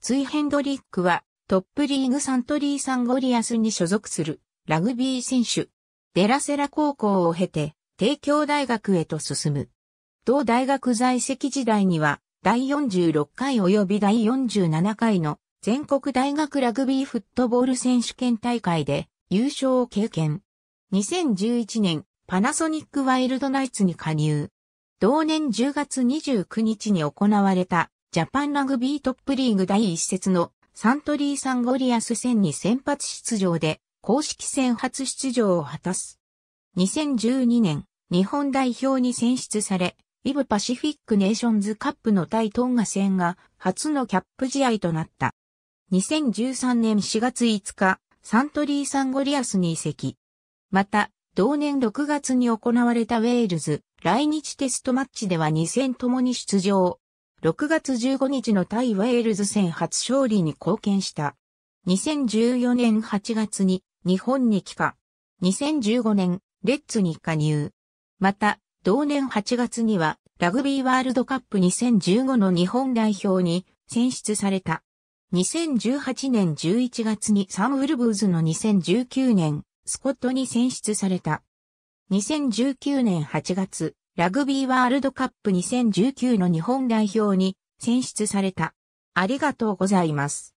ツイヘンドリックはトップリーグサントリーサンゴリアスに所属するラグビー選手。デラセラ高校を経て帝京大学へと進む。同大学在籍時代には第46回及び第47回の全国大学ラグビーフットボール選手権大会で優勝を経験。2011年パナソニックワイルドナイツに加入。同年10月29日に行われたジャパンラグビートップリーグ第一節のサントリーサンゴリアス戦に先発出場で公式戦初出場を果たす。2012年日本代表に選出され、 IRB パシフィックネーションズカップの対トンガ戦が初のキャップ試合となった。2013年4月5日、サントリーサンゴリアスに移籍。また、同年6月に行われたウェールズ来日テストマッチでは2戦ともに出場。6月15日の対ウェールズ戦初勝利に貢献した。2014年8月に日本に帰化。2015年、レッツに加入。また、同年8月には、ラグビーワールドカップ2015の日本代表に選出された。2018年11月にサンウルブーズの2019年、スコットに選出された。2019年8月、ラグビーワールドカップ2019の日本代表に選出された。ありがとうございます。